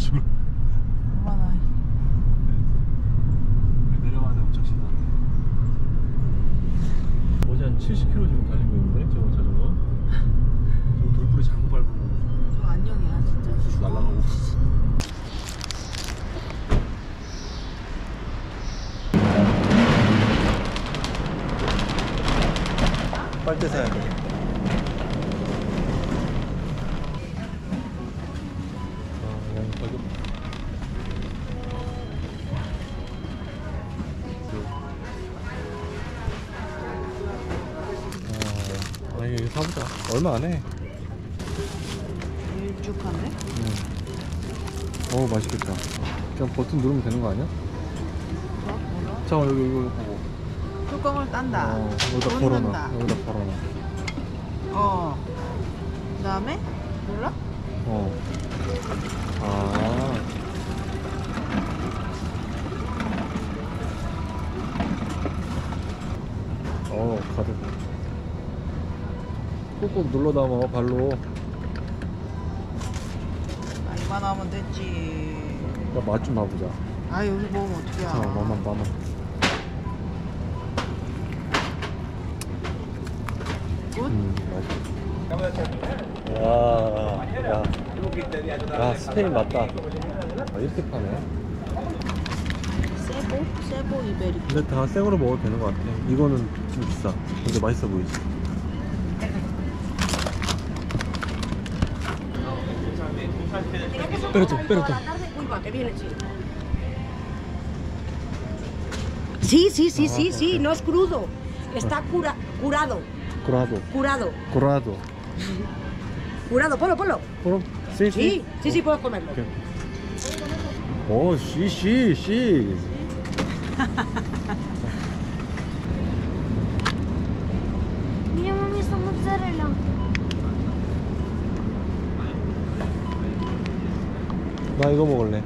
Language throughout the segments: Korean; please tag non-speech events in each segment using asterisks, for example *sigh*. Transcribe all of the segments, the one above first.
지금 얼마나 내려가는데 엄청 신나네. 어제 한 70km 지금 달리고 있는데 저거 자전거? 저 돌뿌리 잘못 밟으면 저 안녕이야 진짜. 쑥 날아가고. 빨대 사야 돼 얼마 안 해. 일쭉한데? 어우, 맛있겠다. 그냥 버튼 누르면 되는 거 아니야? 뭐? 뭐가? 자, 여기, 이거 보고. 뚜껑을 딴다 어, 여기다 돈 걸어놔. 여기다 걸어놔. 어. 그 다음에 몰라? 어. 아. 어, 가득. 꾹꾹 눌러 담아, 발로. 아 이만 하면 됐지 야, 맛좀 봐보자. 아 여기 먹으면 어떡해 자, 맛만. Good? 음, 맛있어. 와, 야. 야, 스페인 맞다. 아, 이렇게 파네. 세보? 세보 이베리 근데 다 생으로 먹어도 되는 것 같아. 이거는 좀 비싸. 근데 맛있어 보이지. Sí, sí, sí, sí, sí, no es crudo. Está cura, curado. Curado. Curado. Curado. Curado, polo, polo. Sí, sí. Sí, sí, puedo comerlo. Oh, sí, sí, sí. *laughs* Mira, mami, está mozzarella. 나 이거 먹을래.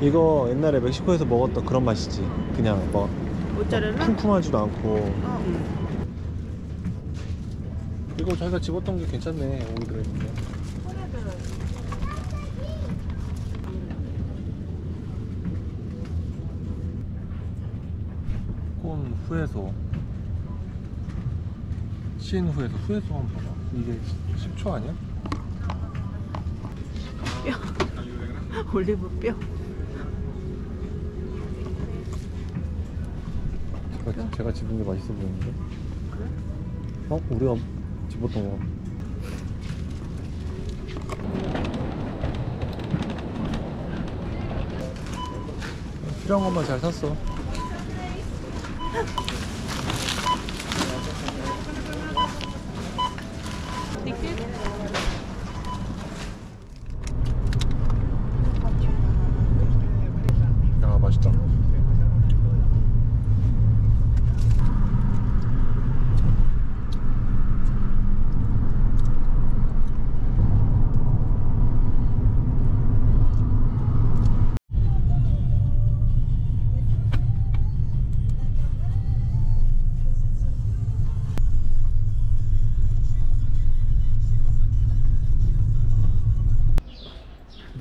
이거 옛날에 멕시코에서 먹었던 그런 맛이지. 그냥 막 모짜렐라? 쿵쿵하지도 않고. 어, 응. 이거 자기가 집었던 게 괜찮네. 오이 들어있는데. 꼰 후에소. 신 후에소. 후에소 한번 봐봐. 이게 10초 아니야? 올리브 뼈 제가, 제가 집은 게 맛있어 보이는데? 어? 우리가 집었던 거. 필요한 것만 잘 샀어.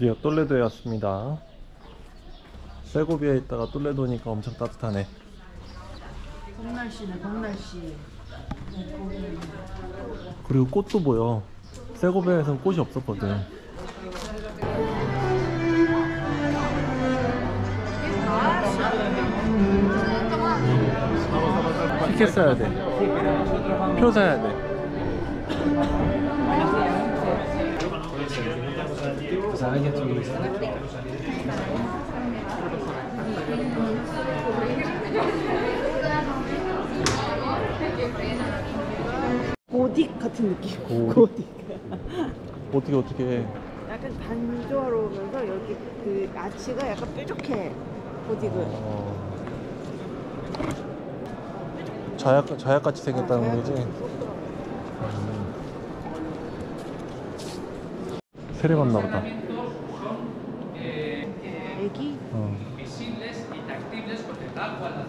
드디어 똘레도에 왔습니다. 세고비아에 있다가 똘레도니까 엄청 따뜻하네. 봄날씨네 봄날씨 그리고 꽃도 보여. 세고비아에선 꽃이 없었거든. 티켓 사야 돼. 표 사야 돼. 고딕 같은 느낌 *laughs* 고딕. 고딕 어떻게 어떻게 해. 약간 단조화로우면서 여기 그 아치가 약간 뾰족해 고딕은 어... 자약 자약같이 생겼다는 거지. 음. 세례 받나 보다.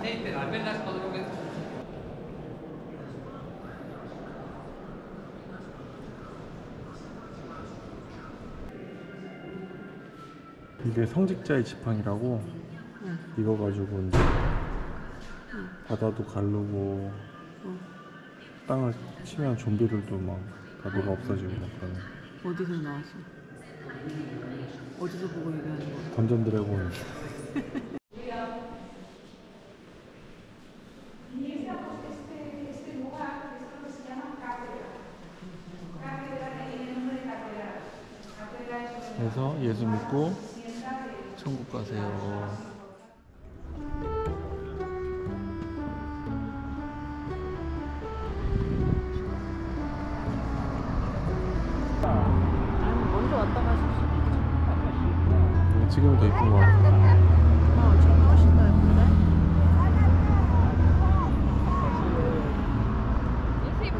Aceite, las velas, todo lo que 이게 성직자의 지팡이라고 이거 가지고 이제 바다도 가르고 땅을 치면 좀비들도 막다 녹아 없어지고 막 그러는 어디서 나왔어? 어디서 보고 얘기하는 거야? 던전 드래곤 *laughs* 그래서 예수 믿고 천국 가세요. 있지. 지금은 더 이쁜 거 같아. 어 지금 훨씬 더 예쁜데?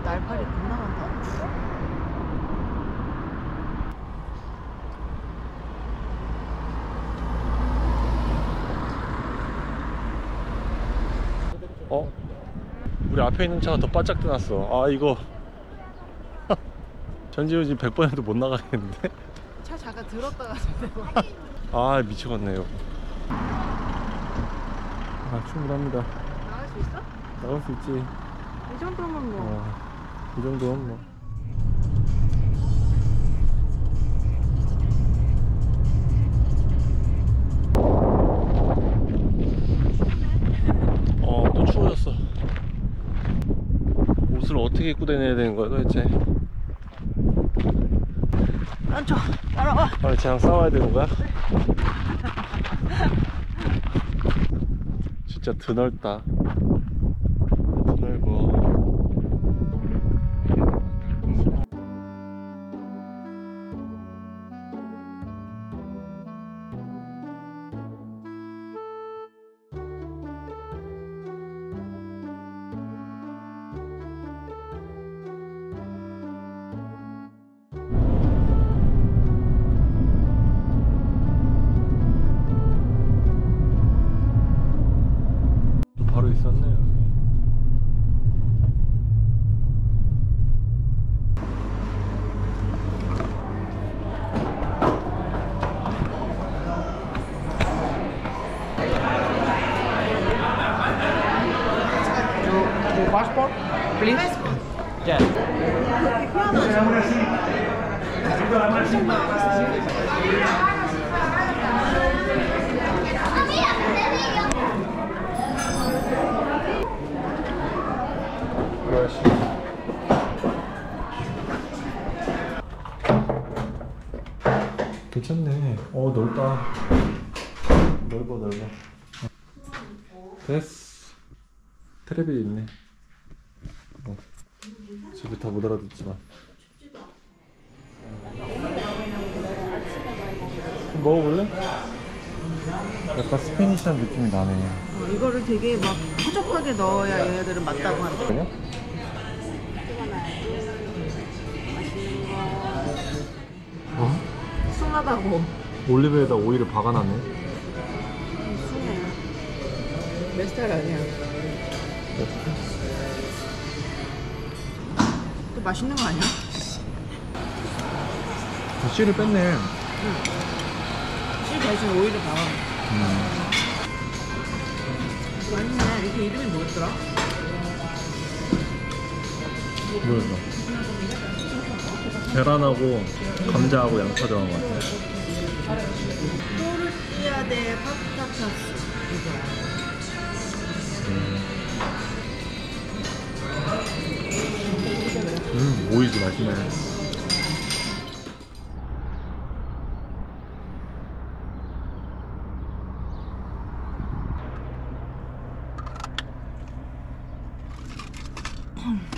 날파리 겁나 많다. 어? 우리 앞에 있는 차가 더 바짝 뜨났어. 아 이거 *laughs* 전지훈 지금 100번 해도 못 나가겠는데? *laughs* 차 잠깐 들었다가 아 미치겠네요. 아 충분합니다. 나갈 수 있어? 나갈 수 있지. 이 정도면 뭐. 어, 이 정도는 뭐. 어떻게 입고 다녀야 되는 거야, 도대체? 앉아 따라와. 아, 쟤랑 싸워야 되는 거야? 진짜 드넓다. 드넓어. 있었네 여기. 그렇지. 괜찮네. 어 넓다. 넓어 넓어. 됐어. 테레비 있네. 어. 집에 다못 알아듣지만. 먹어볼래? 약간 스페니시한 느낌이 나네. 어, 이거를 되게 막 허접하게 넣어야 얘네들은 맞다고 한대. 그냥? 순하다고. 올리브에다 오이를 박아놨네. 순해. 내 스타일 아니야. 또 맛있는 거 아니야? 씨를 뺐네. 씨 대신 오이를 박아. 맛있네. 이게 이름이 뭐였더라? 뭐였어? 계란하고 감자하고 양파 들어간 것 같아. 토르티아 데 파타타스. 음, 오이지 맛있네. 잠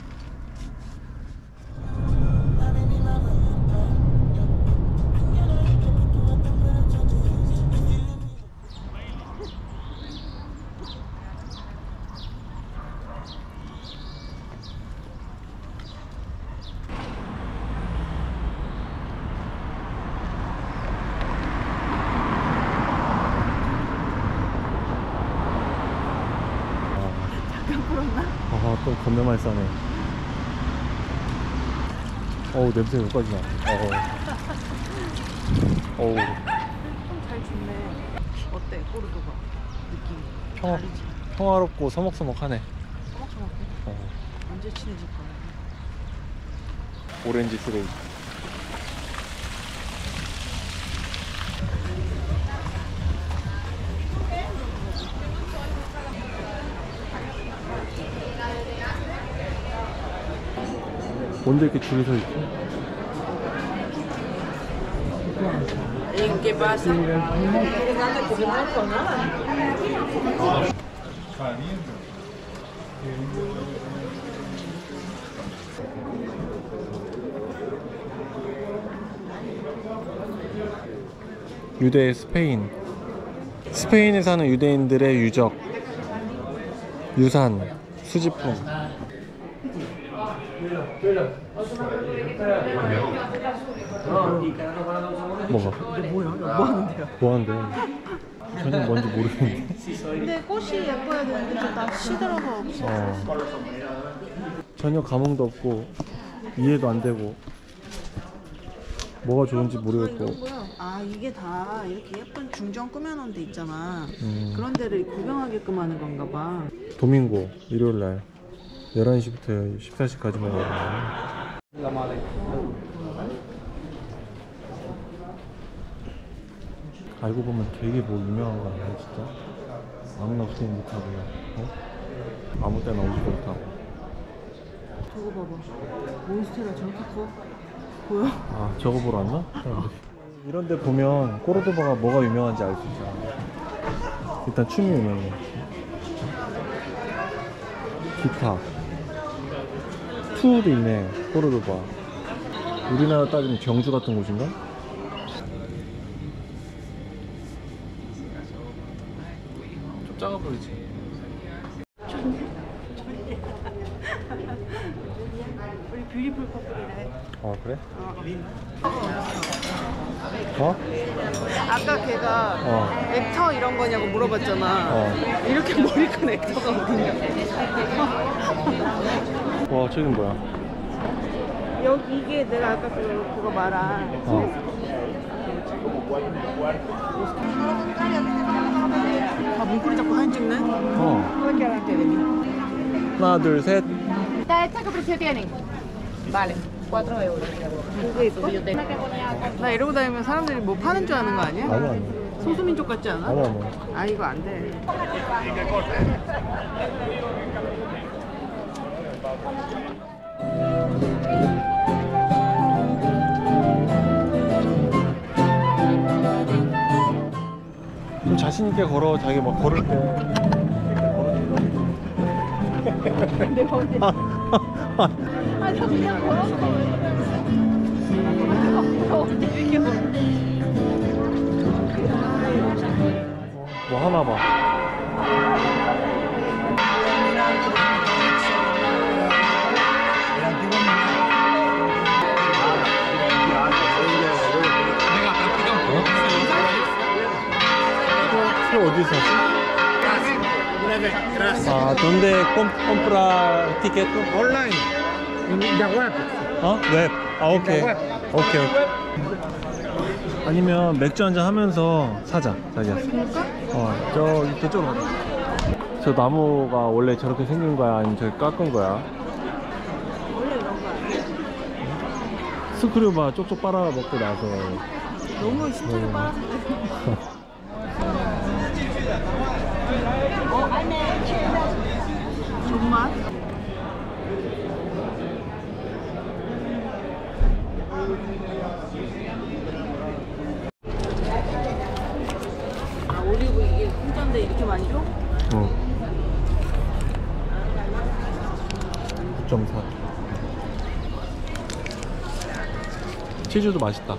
깐 풀었나? 아, 또 겁나 많이 싸네. 어우, 냄새 여기까지 나. 어우. 어우. 잘 주. 좋네. 어때? 꼬르도바 느낌. 평화, 평화롭고 서먹서먹하네. 서먹서먹해. 어. 언제 친해질 거야? 오렌지 쓰레기. 뭔데 이렇게 줄이 서 있지? 유대 스페인. 스페인에 사는 유대인들의 유적, 유산, 수집품. 뭐가? 뭐야? 뭐 하는데요? 뭐 하는데? 전혀 뭔지 모르겠는데. 근데 꽃이 예뻐야 되는데 다 시들어서 없어. 어. 전혀 감흥도 없고 이해도 안 되고 뭐가 좋은지 모르겠고 아 이게 다 이렇게 예쁜 중정 꾸며놓은 데 있잖아. 음, 그런 데를 구경하게끔 하는 건가 봐. 도밍고 일요일 날 11시부터 14시까지만 열어요. 알고 보면 되게 뭐 유명한 거 아니야 진짜? 아무나 후퇴 못하고 어? 아무 때나 오지도 못하고 저거 봐봐. 몬스테라 저렇게 커? 보여? 아 저거 보러 왔나? 이런 데 보면 꼬르도바가 뭐가 유명한지 알 수 있잖아 일단 춤이 유명해 기타 투도 있네 꼬르도바 우리나라 따지면 경주 같은 곳인가? 좀 작아 보이지 우리 뷰티풀 커플이래. 아 그래? 어? 아까 걔가 어. 액터 이런 거냐고 물어봤잖아. 어. 이렇게 *laughs* 머리 큰 액터가 어딨냐? 와 저긴 뭐야 여기 이게 내가 아까 그, 그거 말한 어. 아 문고리 잡고 사진 찍네? 어 하나 둘셋 ¿Esta qué precio tienen? Vale, 4 euros. 그게 있어 나 이러고 다니면 사람들이 뭐 파는 줄 아는 거 아니야? 아니 아니 소수민족 같지 않아? 아니 아니 아 이거 안 돼. 좀 자신 있게 걸어 자기 막 걸을 때. 아, 아, 아, 저 그냥 걸었어. 이렇게 걸어. 뭐 하나 봐. 아, donde com- compra ticket? Online, en la web. 어? 웹. 아, 오케이. 웹. 오케이, 오케이. 아니면 맥주 한잔 하면서 사자, 자기야. 어, 저, 저쪽으로 가자. 저 나무가 원래 저렇게 생긴 거야? 아니면 저기 깎은 거야? 원래 이런 거 아니야? 스크류 봐, 쪽쪽 빨아 먹고 나서. 너무 신체를 음. 빨아서 *laughs* 존맛? 아 올리브 이게 공짜인데 이렇게 많이 줘? 어. 9.4. 치즈도 맛있다.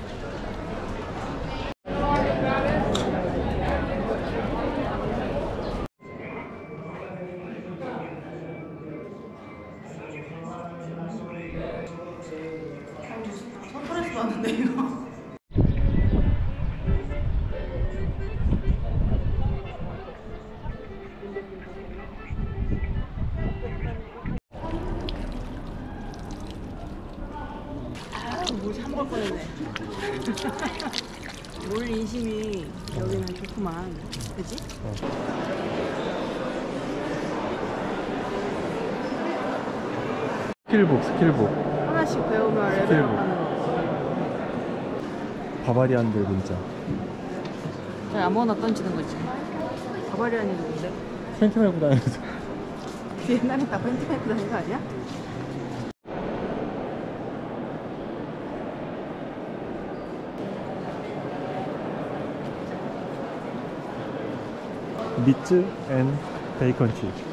스킬북 스킬북 하나씩 배우면 레벨업 하는 거. 바바리안들 문자 저 아무거나 던지는 거지. 바바리안이 누군데? 팬티 말고 다니면서 옛날에 다 팬티 입고 다니는 거 아니야? 미츠 앤 베이컨 치즈